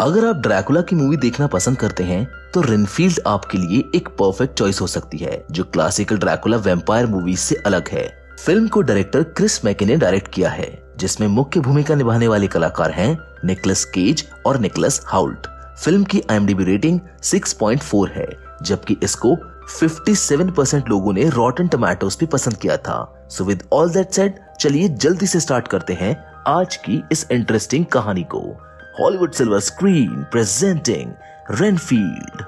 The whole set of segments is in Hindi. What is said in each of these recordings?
अगर आप ड्रैकुला की मूवी देखना पसंद करते हैं तो रेनफील्ड आपके लिए एक परफेक्ट चॉइस हो सकती है, जो क्लासिकल ड्रैकुला वेम्पायर मूवी से अलग है। फ़िल्म को डायरेक्टर क्रिस मैके ने डायरेक्ट किया है, जिसमें मुख्य भूमिका निभाने वाले कलाकार हैं निकलस केज और निकलस हाउल्ट फ़िल्म की आई रेटिंग 6.4 है, जबकि इसको 57 परसेंट लोगों ने रॉटन टमाटोस भी पसंद किया था। So with all that set चलिए जल्दी से स्टार्ट करते हैं आज की इस इंटरेस्टिंग कहानी को। Hollywood silver screen presenting Renfield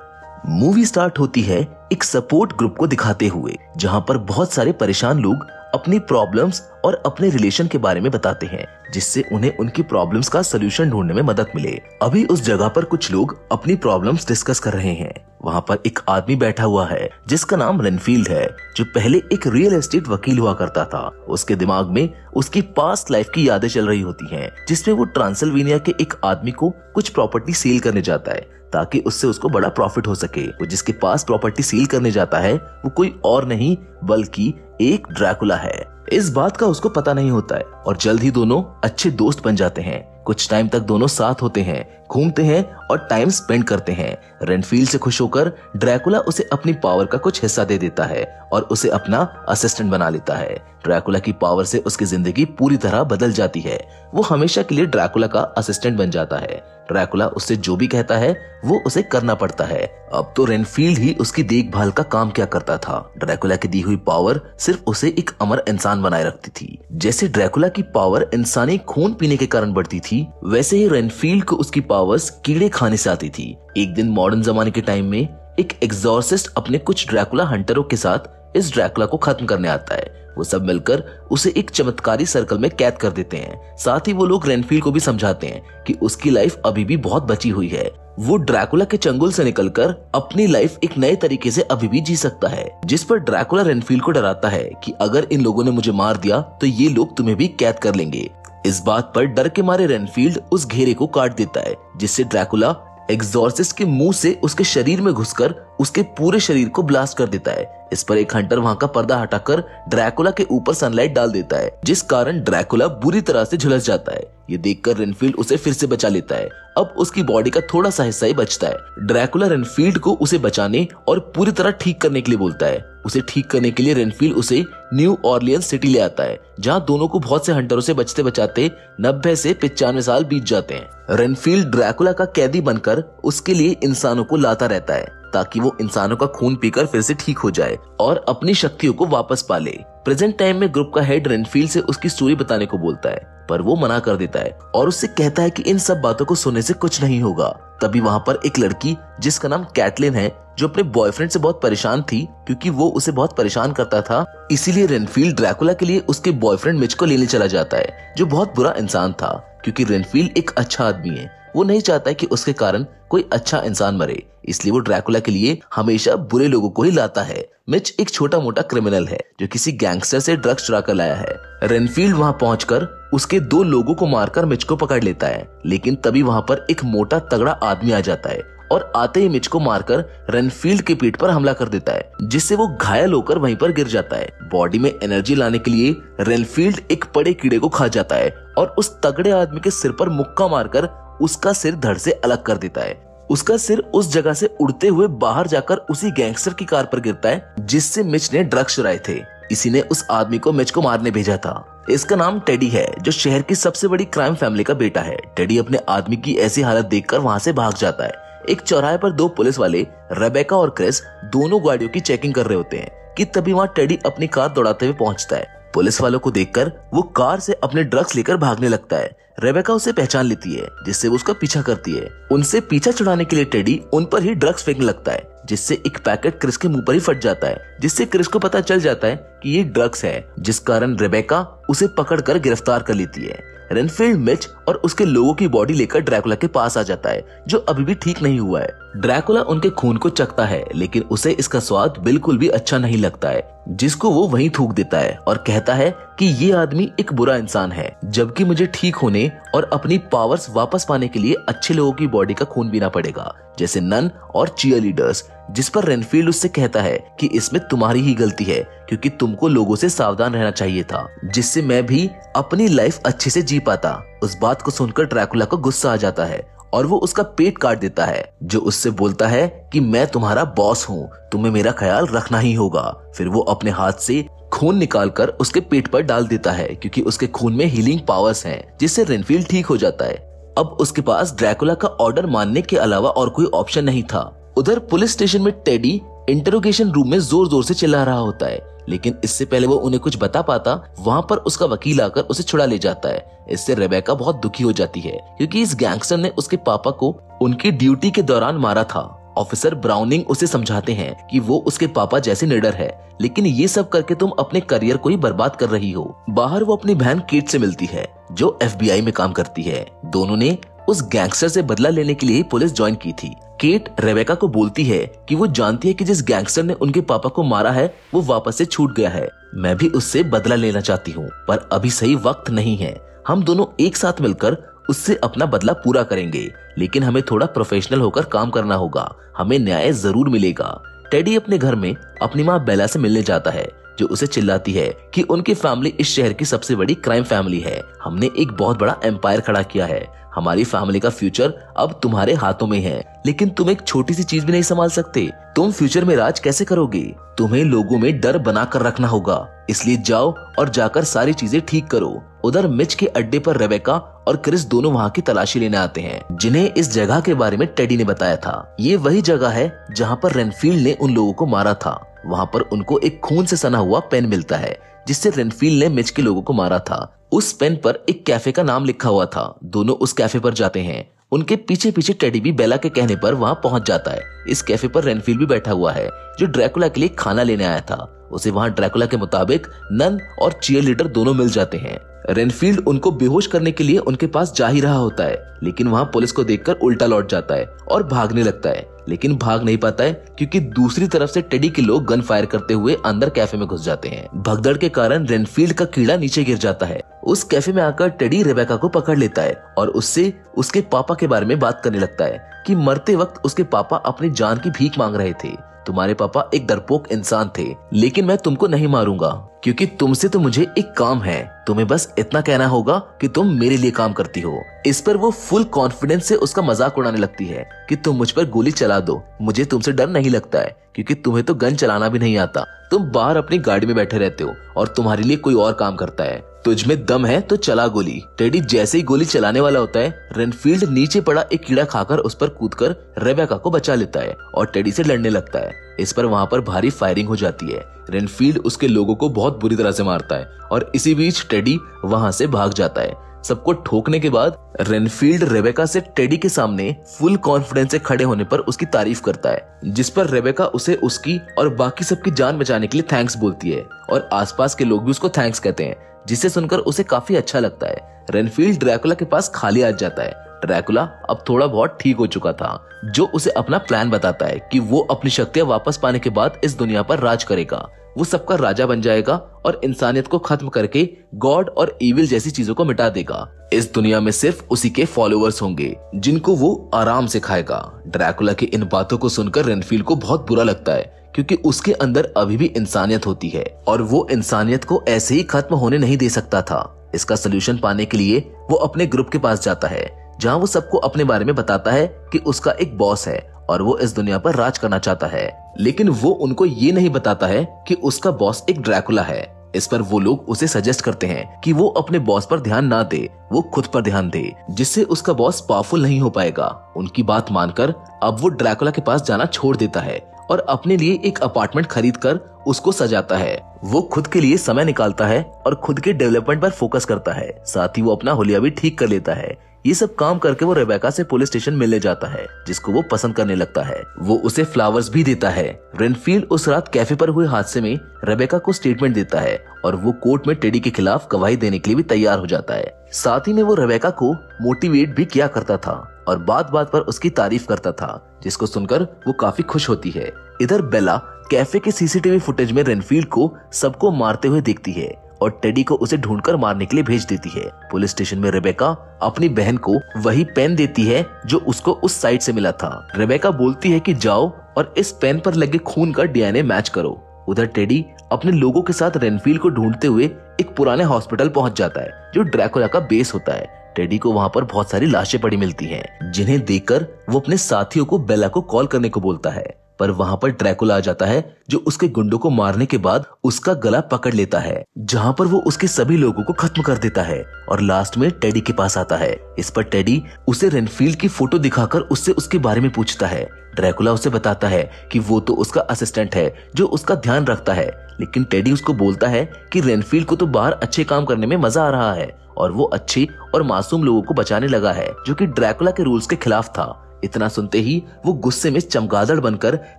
movie start होती है एक सपोर्ट ग्रुप को दिखाते हुए, जहाँ पर बहुत सारे परेशान लोग अपनी प्रॉब्लम्स और अपने रिलेशन के बारे में बताते हैं, जिससे उन्हें उनकी प्रॉब्लम्स का सोल्यूशन ढूँढने में मदद मिले। अभी उस जगह पर कुछ लोग अपनी प्रॉब्लम्स डिस्कस कर रहे हैं। वहाँ पर एक आदमी बैठा हुआ है, जिसका नाम रेनफील्ड है, जो पहले एक रियल एस्टेट वकील हुआ करता था। उसके दिमाग में उसकी पास्ट लाइफ की यादें चल रही होती हैं, जिसमें वो ट्रांसल्वेनिया के एक आदमी को कुछ प्रॉपर्टी सेल करने जाता है। ताकि उससे उसको बड़ा प्रॉफिट हो सके। वो जिसके पास प्रॉपर्टी सील करने जाता है, वो कोई और नहीं, बल्कि एक ड्रैकुला है। इस बात का उसको पता नहीं होता है। और जल्द ही दोनों अच्छे दोस्त बन जाते हैं। कुछ टाइम तक दोनों साथ होते हैं, घूमते हैं और टाइम स्पेंड करते हैं। रेनफील्ड से खुश होकर ड्रैकुला उसे अपनी पावर का कुछ हिस्सा दे देता है और उसे अपना असिस्टेंट बना लेता है। ड्रैकुला की पावर से उसकी ज़िंदगी पूरी तरह बदल जाती है। वो हमेशा के लिए ड्रैकुला का असिस्टेंट बन जाता है। ड्रैकुला उससे जो भी कहता है, वो उसे करना पड़ता है। अब तो रेनफील्ड ही उसकी देखभाल का काम क्या करता था। ड्रैकुला की दी हुई पावर सिर्फ़ उसे एक अमर इंसान बनाए रखती थी। जैसे ड्रैकुला की पावर इंसानी खून पीने के कारण बढ़ती थी, वैसे ही रेनफील्ड को उसकी पावर्स कीड़े खाने से आती थी। एक दिन मॉडर्न जमाने के टाइम में एक एग्जॉर्सिस्ट अपने कुछ ड्रैकुला हंटरों के साथ इस ड्रैकुला को खत्म करने आता है। वो सब मिलकर उसे एक चमत्कारी सर्कल में कैद कर देते हैं। साथ ही वो लोग रेनफील्ड को भी समझाते हैं कि उसकी लाइफ अभी भी बहुत बची हुई है। वो ड्रैकुला के चंगुल से निकलकर अपनी लाइफ एक नए तरीके से अभी भी जी सकता है। जिस पर ड्रैकुला रेनफील्ड को डराता है कि अगर इन लोगों ने मुझे मार दिया तो ये लोग तुम्हें भी कैद कर लेंगे। इस बात पर डर के मारे रेनफील्ड उस घेरे को काट देता है, जिससे ड्रैकुला एग्जॉर्सिस्ट के मुँह से उसके शरीर में घुसकर उसके पूरे शरीर को ब्लास्ट कर देता है। इस पर एक हंटर वहाँ का पर्दा हटाकर ड्रैकुला के ऊपर सनलाइट डाल देता है, जिस कारण ड्रैकुला बुरी तरह से झुलस जाता है। ये देखकर रेनफील्ड उसे फिर से बचा लेता है। अब उसकी बॉडी का थोड़ा सा हिस्सा ही बचता है। ड्रैकुला रेनफील्ड को उसे बचाने और पूरी तरह ठीक करने के लिए बोलता है। उसे ठीक करने के लिए रेनफील्ड उसे न्यू ऑर्लियंस सिटी ले आता है, जहाँ दोनों को बहुत से हंटरों से बचते बचाते नब्बे से पिचानवे साल बीत जाते हैं। रेनफील्ड ड्रैकुला का कैदी बनकर उसके लिए इंसानों को लाता रहता है। ताकि वो इंसानों का खून पीकर फिर से ठीक हो जाए और अपनी शक्तियों को वापस पा ले प्रेजेंट टाइम में ग्रुप का हेड रेनफील्ड से उसकी स्टोरी बताने को बोलता है, पर वो मना कर देता है और उससे कहता है कि इन सब बातों को सुनने से कुछ नहीं होगा। तभी वहाँ पर एक लड़की, जिसका नाम कैटलिन है, जो अपने बॉयफ्रेंड से बहुत परेशान थी, क्योंकि वो उसे बहुत परेशान करता था, इसीलिए रेनफील्ड ड्रैकुला के लिए उसके बॉयफ्रेंड मिच को लेने चला जाता है, जो बहुत बुरा इंसान था, क्योंकि रेनफील्ड एक अच्छा आदमी है। वो नहीं चाहता कि उसके कारण कोई अच्छा इंसान मरे। इसलिए वो ड्रैकुला के लिए हमेशा बुरे लोगों को ही लाता है। मिच एक छोटा मोटा क्रिमिनल है, जो किसी गैंगस्टर से ड्रग्स चुरा कर लाया है। रेनफील्ड वहाँ पहुंचकर उसके दो लोगों को मारकर मिच को पकड़ लेता है। लेकिन तभी वहाँ पर एक मोटा तगड़ा आदमी आ जाता है और आते ही मिच को मारकर रेनफील्ड के पीठ पर हमला कर देता है, जिससे वो घायल होकर वहीं पर गिर जाता है। बॉडी में एनर्जी लाने के लिए रेनफील्ड एक बड़े कीड़े को खा जाता है और उस तगड़े आदमी के सिर पर मुक्का मारकर उसका सिर धड़ से अलग कर देता है। उसका सिर उस जगह से उड़ते हुए बाहर जाकर उसी गैंगस्टर की कार पर गिरता है, जिससे मिच ने ड्रग्स चुराए थे। इसी ने उस आदमी को मिच को मारने भेजा था। इसका नाम टेडी है, जो शहर की सबसे बड़ी क्राइम फैमिली का बेटा है। टेडी अपने आदमी की ऐसी हालत देखकर वहाँ से भाग जाता है। एक चौराहे पर दो पुलिस वाले, रेबेका और क्रिस, दोनों गाड़ियों की चेकिंग कर रहे होते हैं, कि तभी वहाँ टेडी अपनी कार दौड़ाते हुए पहुँचता है। पुलिस वालों को देखकर वो कार से अपने ड्रग्स लेकर भागने लगता है। रेबेका उसे पहचान लेती है, जिससे वो उसका पीछा करती है। उनसे पीछा छुड़ाने के लिए टेडी उन पर ही ड्रग्स फेंकने लगता है, जिससे एक पैकेट क्रिस के मुँह पर ही फट जाता है, जिससे क्रिस को पता चल जाता है कि ये ड्रग्स है, जिस कारण रेबेका उसे पकड़कर गिरफ़्तार कर लेती है। रेनफील्ड मिच और उसके लोगों की बॉडी लेकर ड्रैकुला के पास आ जाता है, जो अभी भी ठीक नहीं हुआ है। ड्रैकुला उनके खून को चखता है, लेकिन उसे इसका स्वाद बिल्कुल भी अच्छा नहीं लगता है, जिसको वो वहीं थूक देता है और कहता है कि ये आदमी एक बुरा इंसान है, जबकि मुझे ठीक होने और अपनी पावर्स वापस पाने के लिए अच्छे लोगों की बॉडी का खून पीना पड़ेगा, जैसे नन और चीयर लीडर्स जिस पर रेनफील्ड उससे कहता है कि इसमें तुम्हारी ही गलती है, क्योंकि तुमको लोगों से सावधान रहना चाहिए था, जिससे मैं भी अपनी लाइफ अच्छे से जी पाता। उस बात को सुनकर ड्रैकुला को गुस्सा आ जाता है और वो उसका पेट काट देता है, जो उससे बोलता है कि मैं तुम्हारा बॉस हूँ, तुम्हें मेरा ख्याल रखना ही होगा। फिर वो अपने हाथ से खून निकालकर उसके पेट पर डाल देता है, क्योंकि उसके खून में हीलिंग पावर्स हैं, जिससे रेनफील्ड ठीक हो जाता है। अब उसके पास ड्रैकुला का ऑर्डर मानने के अलावा और कोई ऑप्शन नहीं था। उधर पुलिस स्टेशन में टेडी इंटरोगेशन रूम में ज़ोर ज़ोर से चिल्ला रहा होता है, लेकिन इससे पहले वो उन्हें कुछ बता पाता, वहाँ पर उसका वकील आकर उसे छुड़ा ले जाता है। इससे रेबेका बहुत दुखी हो जाती है, क्योंकि इस गैंगस्टर ने उसके पापा को उनकी ड्यूटी के दौरान मारा था। ऑफिसर ब्राउनिंग उसे समझाते हैं कि वो उसके पापा जैसे निडर है, लेकिन ये सब करके तुम अपने करियर को ही बर्बाद कर रही हो। बाहर वो अपनी बहन केट से मिलती है, जो एफबीआई में काम करती है। दोनों ने उस गैंगस्टर से बदला लेने के लिए पुलिस ज्वाइन की थी। केट रेबेका को बोलती है कि वो जानती है कि जिस गैंगस्टर ने उनके पापा को मारा है, वो वापस से छूट गया है। मैं भी उससे बदला लेना चाहती हूँ, पर अभी सही वक्त नहीं है। हम दोनों एक साथ मिलकर उससे अपना बदला पूरा करेंगे, लेकिन हमें थोड़ा प्रोफेशनल होकर काम करना होगा। हमें न्याय ज़रूर मिलेगा। टेडी अपने घर में अपनी माँ बेला से मिलने जाता है। जो उसे चिल्लाती है कि उनकी फैमिली इस शहर की सबसे बड़ी क्राइम फैमिली है। हमने एक बहुत बड़ा एम्पायर खड़ा किया है। हमारी फैमिली का फ्यूचर अब तुम्हारे हाथों में है। लेकिन तुम एक छोटी सी चीज़ भी नहीं संभाल सकते। तुम फ्यूचर में राज कैसे करोगे? तुम्हें लोगों में डर बनाकर रखना होगा। इसलिए जाओ और जाकर सारी चीज़ें ठीक करो। उधर मिच के अड्डे पर रेबेका और क्रिस दोनों वहाँ की तलाशी लेने आते हैं, जिन्हें इस जगह के बारे में टेडी ने बताया था। ये वही जगह है जहाँ पर रेनफील्ड ने उन लोगों को मारा था। वहाँ पर उनको एक खून से सना हुआ पेन मिलता है, जिससे रेनफील्ड ने मिच के लोगों को मारा था। उस पेन पर एक कैफ़े का नाम लिखा हुआ था। दोनों उस कैफ़े पर जाते हैं। उनके पीछे पीछे टेडी भी बेला के कहने पर वहाँ पहुँच जाता है। इस कैफ़े पर रेनफील्ड भी बैठा हुआ है, जो ड्रैकुला के लिए खाना लेने आया था। उसे वहाँ ड्रैकुला के मुताबिक नन और चीयर लीडर दोनों मिल जाते हैं। रेनफील्ड उनको बेहोश करने के लिए उनके पास जा ही रहा होता है, लेकिन वहाँ पुलिस को देखकर उल्टा लौट जाता है और भागने लगता है, लेकिन भाग नहीं पाता है क्योंकि दूसरी तरफ़ से टेडी के लोग गन फायर करते हुए अंदर कैफ़े में घुस जाते हैं। भगदड़ के कारण रेनफील्ड का कीड़ा नीचे गिर जाता है। उस कैफ़े में आकर टेडी रेबेका को पकड़ लेता है और उससे उसके पापा के बारे में बात करने लगता है कि मरते वक्त उसके पापा अपनी जान की भीख मांग रहे थे। तुम्हारे पापा एक डरपोक इंसान थे, लेकिन मैं तुमको नहीं मारूँगा, क्योंकि तुमसे तो मुझे एक काम है। तुम्हें बस इतना कहना होगा कि तुम मेरे लिए काम करती हो। इस पर वो फुल कॉन्फिडेंस से उसका मज़ाक उड़ाने लगती है कि तुम मुझ पर गोली चला दो। मुझे तुमसे डर नहीं लगता है, क्योंकि तुम्हें तो गन चलाना भी नहीं आता। तुम बाहर अपनी गाड़ी में बैठे रहते हो और तुम्हारे लिए कोई और काम करता है। तुझ में दम है तो चला गोली। टेडी जैसे ही गोली चलाने वाला होता है, रेनफील्ड नीचे पड़ा एक कीड़ा खाकर उस पर कूद कर रेबेका को बचा लेता है और टेडी से लड़ने लगता है। इस पर वहाँ पर भारी फायरिंग हो जाती है। रेनफील्ड उसके लोगों को बहुत बुरी तरह से मारता है और इसी बीच टेडी वहाँ से भाग जाता है। सबको ठोकने के बाद रेनफील्ड रेबेका से टेडी के सामने फुल कॉन्फिडेंस से खड़े होने पर उसकी तारीफ़ करता है, जिस पर रेबेका उसे उसकी और बाकी सबकी जान बचाने के लिए थैंक्स बोलती है और आसपास के लोग भी उसको थैंक्स कहते हैं, जिसे सुनकर उसे काफ़ी अच्छा लगता है। रेनफील्ड ड्रैकुला के पास खाली आ जाता है। ड्रैकुला अब थोड़ा बहुत ठीक हो चुका था, जो उसे अपना प्लान बताता है कि वो अपनी शक्तियाँ वापस पाने के बाद इस दुनिया पर राज करेगा। वो सबका राजा बन जाएगा और इंसानियत को खत्म करके गॉड और इविल जैसी चीज़ों को मिटा देगा। इस दुनिया में सिर्फ़ उसी के फॉलोअर्स होंगे, जिनको वो आराम से खाएगा। ड्रैकुला की इन बातों को सुनकर रेनफील्ड को बहुत बुरा लगता है, क्योंकि उसके अंदर अभी भी इंसानियत होती है, और वो इंसानियत को ऐसे ही खत्म होने नहीं दे सकता था। इसका सोल्यूशन पाने के लिए वो अपने ग्रुप के पास जाता है। जहाँ वो सबको अपने बारे में बताता है कि उसका एक बॉस है और वो इस दुनिया पर राज करना चाहता है। लेकिन वो उनको ये नहीं बताता है कि उसका बॉस एक ड्रैकुला है। इस पर वो लोग उसे सजेस्ट करते हैं कि वो अपने बॉस पर ध्यान ना दे, वो खुद पर ध्यान दे, जिससे उसका बॉस पावरफुल नहीं हो पाएगा। उनकी बात मानकर अब वो ड्रैकुला के पास जाना छोड़ देता है और अपने लिए एक अपार्टमेंट खरीद कर उसको सजाता है। वो खुद के लिए समय निकालता है और खुद के डेवलपमेंट पर फोकस करता है। साथ ही वो अपना होलिया भी ठीक कर लेता है। ये सब काम करके वो रेबेका से पुलिस स्टेशन मिलने जाता है, जिसको वो पसंद करने लगता है। वो उसे फ्लावर्स भी देता है। रेनफील्ड उस रात कैफ़े पर हुए हादसे में रेबेका को स्टेटमेंट देता है और वो कोर्ट में टेडी के खिलाफ गवाही देने के लिए भी तैयार हो जाता है। साथ ही में वो रेबेका को मोटिवेट भी किया करता था और बात बात पर उसकी तारीफ़ करता था, जिसको सुनकर वो काफ़ी खुश होती है। इधर बेला कैफ़े के सीसीटीवी फुटेज में रेनफील्ड को सबको मारते हुए देखती है। और टेडी को उसे ढूंढकर मारने के लिए भेज देती है। पुलिस स्टेशन में रेबेका अपनी बहन को वही पेन देती है जो उसको उस साइड से मिला था। रेबेका बोलती है कि जाओ और इस पेन पर लगे खून का डीएनए मैच करो। उधर टेडी अपने लोगों के साथ रेनफील्ड को ढूंढते हुए एक पुराने हॉस्पिटल पहुँच जाता है जो ड्रैकुला का बेस होता है। टेडी को वहाँ पर बहुत सारी लाशें पड़ी मिलती हैं, जिन्हें देखकर वो अपने साथियों को बेला को कॉल करने को बोलता है। पर वहाँ पर ड्रैकुला आ जाता है, जो उसके गुंडों को मारने के बाद उसका गला पकड़ लेता है, जहाँ पर वो उसके सभी लोगों को खत्म कर देता है और लास्ट में टेडी के पास आता है। इस पर टेडी उसे रेनफील्ड की फ़ोटो दिखाकर उससे उसके बारे में पूछता है। ड्रैकुला उसे बताता है कि वो तो उसका असिस्टेंट है, जो उसका ध्यान रखता है, लेकिन टेडी उसको बोलता है कि रेनफील्ड को तो बाहर अच्छे काम करने में मज़ा आ रहा है और वो अच्छे और मासूम लोगों को बचाने लगा है, जो कि ड्रैकुला के रूल्स के खिलाफ था। इतना सुनते ही वो गुस्से में चमगादड़ बनकर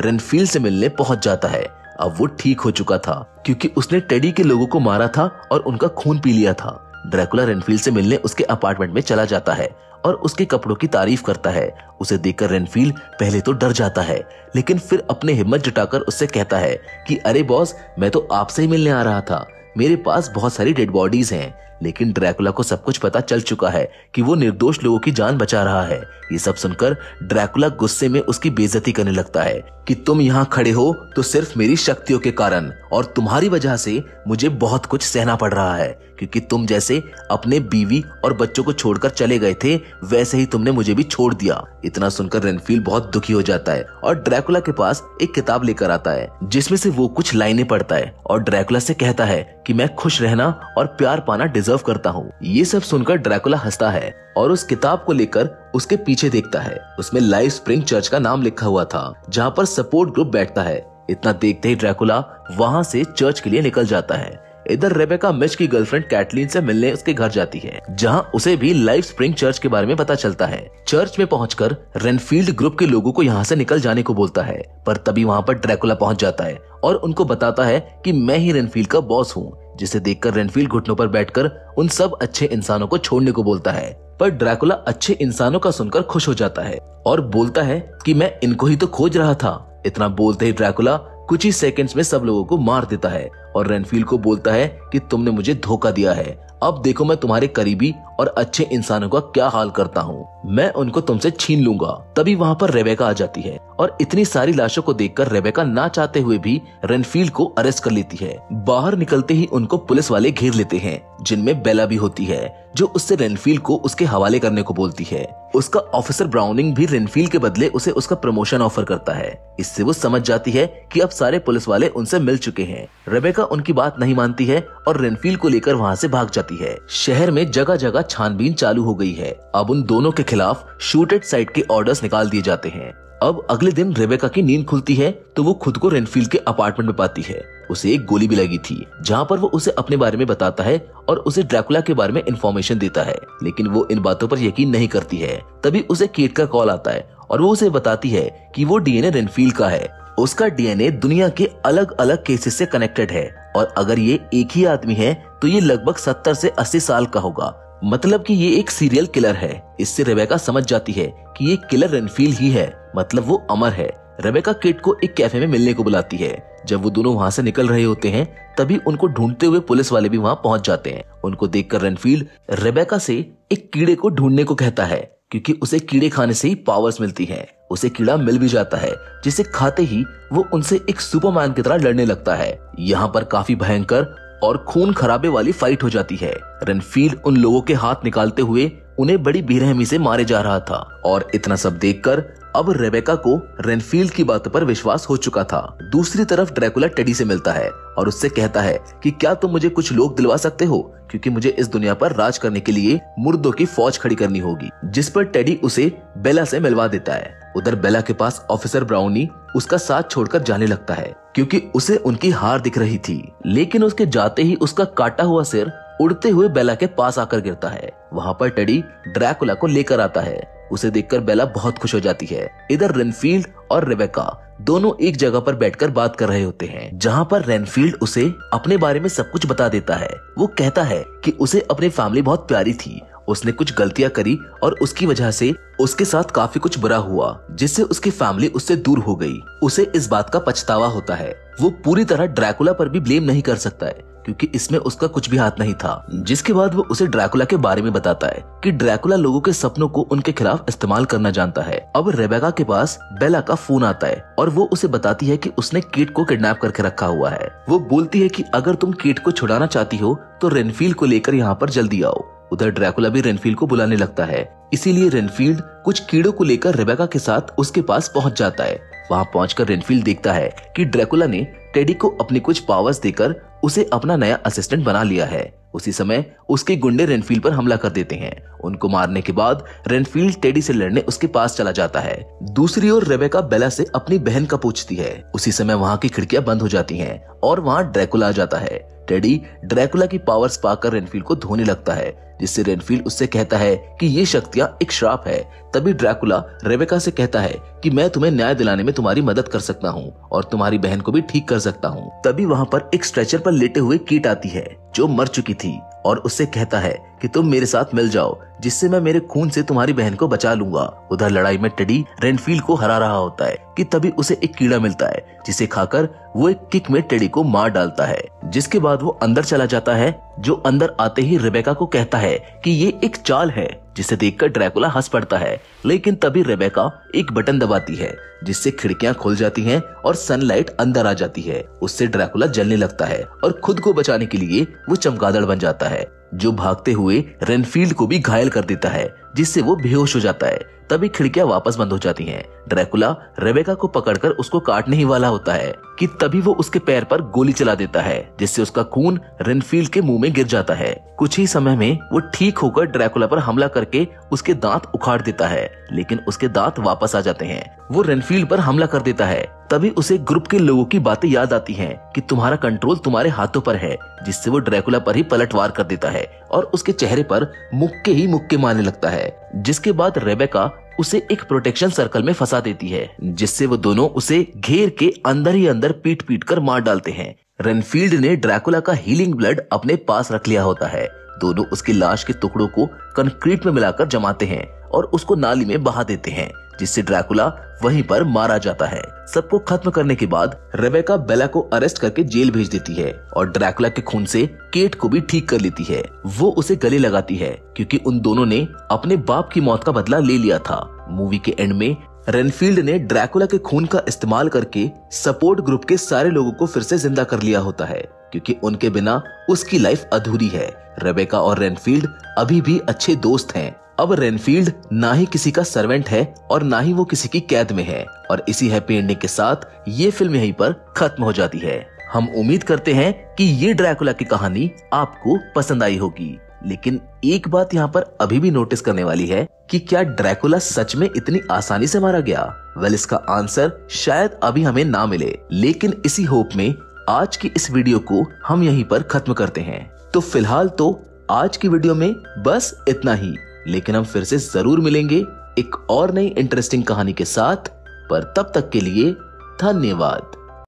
रेनफील्ड से मिलने पहुँच जाता है। अब वो ठीक हो चुका था, क्योंकि उसने टेडी के लोगों को मारा था और उनका खून पी लिया था। ड्रैकुला रेनफील्ड से मिलने उसके अपार्टमेंट में चला जाता है और उसके कपड़ों की तारीफ़ करता है। उसे देखकर रेनफील्ड पहले तो डर जाता है, लेकिन फिर अपने हिम्मत जुटाकर उससे कहता है कि, अरे बॉस, मैं तो आपसे ही मिलने आ रहा था। मेरे पास बहुत सारी डेड बॉडीज हैं, लेकिन ड्रैकुला को सब कुछ पता चल चुका है कि वो निर्दोष लोगों की जान बचा रहा है। ये सब सुनकर ड्रैकुला गुस्से में उसकी बेजती करने लगता है कि तुम यहाँ खड़े हो तो सिर्फ़ मेरी शक्तियों के कारण और तुम्हारी वजह से मुझे बहुत कुछ सहना पड़ रहा है, क्योंकि तुम जैसे अपने बीवी और बच्चों को छोड़कर चले गए थे, वैसे ही तुमने मुझे भी छोड़ दिया। इतना सुनकर रेनफील्ड बहुत दुखी हो जाता है और ड्रैकुला के पास एक किताब लेकर आता है, जिसमें से वो कुछ लाइनें पढ़ता है और ड्रैकुला से कहता है कि मैं खुश रहना और प्यार पाना डिजर्व करता हूँ। ये सब सुनकर ड्रैकुला हंसता है और उस किताब को लेकर उसके पीछे देखता है। उसमें लाइव स्प्रिंग चर्च का नाम लिखा हुआ था, जहाँ पर सपोर्ट ग्रुप बैठता है। इतना देखते ही ड्रैकुला वहाँ से चर्च के लिए निकल जाता है। इधर रेबेका मिच की गर्लफ्रेंड कैटलीन से मिलने उसके घर जाती है, जहाँ उसे भी लाइफ स्प्रिंग चर्च के बारे में पता चलता है। चर्च में पहुंचकर रेनफील्ड ग्रुप के लोगों को यहाँ से निकल जाने को बोलता है, पर तभी वहाँ पर ड्रैकुला पहुँच जाता है और उनको बताता है कि मैं ही रेनफील्ड का बॉस हूँ, जिसे देखकर रेनफील्ड घुटनों पर बैठकर उन सब अच्छे इंसानों को छोड़ने को बोलता है। पर ड्रैकुला अच्छे इंसानों का सुनकर खुश हो जाता है और बोलता है कि मैं इनको ही तो खोज रहा था। इतना बोलते ही ड्रैकुला कुछ ही सेकंड्स में सब लोगों को मार देता है और रेनफील्ड को बोलता है कि तुमने मुझे धोखा दिया है। अब देखो मैं तुम्हारे करीबी और अच्छे इंसानों का क्या हाल करता हूँ। मैं उनको तुमसे छीन लूँगा। तभी वहाँ पर रेबेका आ जाती है और इतनी सारी लाशों को देखकर रेबेका ना चाहते हुए भी रेनफील्ड को अरेस्ट कर लेती है। बाहर निकलते ही उनको पुलिस वाले घेर लेते हैं, जिनमें बेला भी होती है, जो उससे रेनफील्ड को उसके हवाले करने को बोलती है। उसका ऑफिसर ब्राउनिंग भी रेनफील के बदले उसे उसका प्रमोशन ऑफ़र करता है। इससे वो समझ जाती है कि अब सारे पुलिस वाले उनसे मिल चुके हैं। रेबेका उनकी बात नहीं मानती है और रेनफील को लेकर वहाँ से भाग जाती है। शहर में जगह जगह छानबीन चालू हो गई है। अब उन दोनों के खिलाफ शूटेड साइट के ऑर्डर निकाल दिए जाते हैं। अब अगले दिन रेबेका की नींद खुलती है तो वो खुद को रेनफील्ड के अपार्टमेंट में पाती है। उसे एक गोली भी लगी थी, जहाँ पर वो उसे अपने बारे में बताता है और उसे ड्रैकुला के बारे में इन्फॉर्मेशन देता है। लेकिन वो इन बातों पर यकीन नहीं करती है। तभी उसे केट का कॉल आता है और वो उसे बताती है कि वो डीएनए रेनफील्ड का है। उसका डीएनए दुनिया के अलग अलग केसेस से कनेक्टेड है और अगर ये एक ही आदमी है तो ये लगभग सत्तर से अस्सी साल का होगा। मतलब कि ये एक सीरियल किलर है। इससे रेबेका समझ जाती है कि ये किलर रेनफील्ड ही है। मतलब वो अमर है। रेबेका किट को एक कैफ़े में मिलने को बुलाती है। जब वो दोनों वहाँ से निकल रहे होते हैं, तभी उनको ढूंढते हुए पुलिस वाले भी वहाँ पहुँच जाते हैं। उनको देखकर रेनफील्ड रेबेका से एक कीड़े को ढूँढने को कहता है, क्योंकि उसे कीड़े खाने से ही पावर्स मिलती हैं। उसे कीड़ा मिल भी जाता है, जिसे खाते ही वो उनसे एक सुपरमैन की तरह लड़ने लगता है। यहाँ पर काफ़ी भयंकर और खून खराबे वाली फाइट हो जाती है। रेनफील्ड उन लोगों के हाथ निकालते हुए उन्हें बड़ी बेरहमी से मारे जा रहा था। और इतना सब देखकर अब रेबेका को रेनफील्ड की बातों पर विश्वास हो चुका था। दूसरी तरफ़ ड्रैकुला टेडी से मिलता है और उससे कहता है कि क्या तुम मुझे कुछ लोग दिलवा सकते हो? क्योंकि मुझे इस दुनिया पर राज करने के लिए मुर्दों की फौज खड़ी करनी होगी, जिस पर टेडी उसे बेला से मिलवा देता है। उधर बेला के पास ऑफिसर ब्राउनी उसका साथ छोड़कर जाने लगता है, क्योंकि उसे उनकी हार दिख रही थी। लेकिन उसके जाते ही उसका काटा हुआ सिर उड़ते हुए बेला के पास आकर गिरता है। वहाँ पर टेडी ड्रैकुला को लेकर आता है। उसे देखकर बेला बहुत खुश हो जाती है। इधर रेनफील्ड और रेबेका दोनों एक जगह पर बैठकर बात कर रहे होते हैं, जहाँ पर रेनफील्ड उसे अपने बारे में सब कुछ बता देता है। वो कहता है कि उसे अपनी फैमिली बहुत प्यारी थी उसने कुछ गलतियाँ करी और उसकी वजह से उसके साथ काफ़ी कुछ बुरा हुआ, जिससे उसकी फैमिली उससे दूर हो गई। उसे इस बात का पछतावा होता है। वो पूरी तरह ड्रैकुला पर भी ब्लेम नहीं कर सकता है, क्योंकि इसमें उसका कुछ भी हाथ नहीं था। जिसके बाद वो उसे ड्रैकुला के बारे में बताता है कि ड्रैकुला लोगों के सपनों को उनके खिलाफ इस्तेमाल करना जानता है। अब रेबेका के पास बेला का फ़ोन आता है और वो उसे बताती है कि उसने कीट को किडनैप करके रखा हुआ है। वो बोलती है कि अगर तुम कीट को छुड़ाना चाहती हो तो रेनफील्ड को लेकर यहाँ पर जल्दी आओ। उधर ड्रैकुला भी रेनफील्ड को बुलाने लगता है। इसीलिए रेनफील्ड कुछ कीड़ों को लेकर रेबेका के साथ उसके पास पहुँच जाता है। वहाँ पहुंचकर रेनफील्ड देखता है कि ड्रैकुला ने टेडी को अपनी कुछ पावर्स देकर उसे अपना नया असिस्टेंट बना लिया है। उसी समय उसके गुंडे रेनफील्ड पर हमला कर देते हैं। उनको मारने के बाद रेनफील्ड टेडी से लड़ने उसके पास चला जाता है। दूसरी ओर रेबेका बेला से अपनी बहन का पूछती है। उसी समय वहाँ की खिड़कियाँ बंद हो जाती हैं और वहाँ ड्रैकुला आ जाता है। टेडी ड्रैकुला की पावर्स पाकर रेनफील्ड को धोने लगता है, जिससे रेनफील्ड उससे कहता है कि ये शक्तियाँ एक श्राप है। तभी ड्रैकुला रेबेका से कहता है कि मैं तुम्हें न्याय दिलाने में तुम्हारी मदद कर सकता हूँ और तुम्हारी बहन को भी ठीक कर सकता हूँ। तभी वहाँ पर एक स्ट्रेचर पर लेटे हुए कीट आती है, जो मर चुकी थी और उससे कहता है कि तुम मेरे साथ मिल जाओ, जिससे मैं मेरे खून से तुम्हारी बहन को बचा लूँगा। उधर लड़ाई में टेडी रेनफील्ड को हरा रहा होता है, कि तभी उसे एक कीड़ा मिलता है, जिसे खाकर वो एक किक में टेडी को मार डालता है, जिसके बाद वो अंदर चला जाता है, जो अंदर आते ही रेबेका को कहता है कि ये एक चाल है, जिसे देखकर ड्रैकुला हंस पड़ता है। लेकिन तभी रेबेका एक बटन दबाती है, जिससे खिड़कियाँ खुल जाती हैं और सनलाइट अंदर आ जाती है। उससे ड्रैकुला जलने लगता है और खुद को बचाने के लिए वो चमगादड़ बन जाता है। जो भागते हुए रेनफील्ड को भी घायल कर देता है, जिससे वो बेहोश हो जाता है। तभी खिड़कियाँ वापस बंद हो जाती हैं। ड्रैकुला रेबेका को पकड़कर उसको काटने ही वाला होता है, कि तभी वो उसके पैर पर गोली चला देता है, जिससे उसका खून रेनफील्ड के मुँह में गिर जाता है। कुछ ही समय में वो ठीक होकर ड्रैकुला पर हमला करके उसके दांत उखाड़ देता है, लेकिन उसके दांत वापस आ जाते हैं। वो रेनफील्ड पर हमला कर देता है तभी उसे ग्रुप के लोगों की बातें याद आती हैं कि तुम्हारा कंट्रोल तुम्हारे हाथों पर है, जिससे वो ड्रैकुला पर ही पलटवार कर देता है और उसके चेहरे पर मुक्के ही मुक्के मारने लगता है, जिसके बाद रेबेका उसे एक प्रोटेक्शन सर्कल में फंसा देती है, जिससे वो दोनों उसे घेर के अंदर ही अंदर पीट पीट कर मार डालते हैं। रेनफील्ड ने ड्रैकुला का हीलिंग ब्लड अपने पास रख लिया होता है। दोनों उसकी लाश के टुकड़ों को कंक्रीट में मिलाकर जमाते हैं और उसको नाली में बहा देते हैं। जिससे ड्रैकुला वहीं पर मारा जाता है। सबको खत्म करने के बाद रेबेका बेला को अरेस्ट करके जेल भेज देती है और ड्रैकुला के खून से केट को भी ठीक कर लेती है। वो उसे गले लगाती है, क्योंकि उन दोनों ने अपने बाप की मौत का बदला ले लिया था। मूवी के एंड में रेनफील्ड ने ड्रैकुला के खून का इस्तेमाल करके सपोर्ट ग्रुप के सारे लोगों को फिर से ज़िंदा कर लिया होता है, क्योंकि उनके बिना उसकी लाइफ अधूरी है। रेबेका और रेनफील्ड अभी भी अच्छे दोस्त हैं। अब रेनफील्ड ना ही किसी का सर्वेंट है और ना ही वो किसी की कैद में है। और इसी हैप्पी एंडिंग के साथ ये फ़िल्म यहीं पर खत्म हो जाती है। हम उम्मीद करते हैं कि ये ड्रैकुला की कहानी आपको पसंद आई होगी। लेकिन एक बात यहाँ पर अभी भी नोटिस करने वाली है कि क्या ड्रैकुला सच में इतनी आसानी से मारा गया? वेल, इसका आंसर शायद अभी हमें ना मिले। लेकिन इसी होप में आज की इस वीडियो को हम यहीं पर खत्म करते हैं। तो फ़िलहाल तो आज की वीडियो में बस इतना ही। लेकिन हम फिर से ज़रूर मिलेंगे एक और नई इंटरेस्टिंग कहानी के साथ। पर तब तक के लिए धन्यवाद।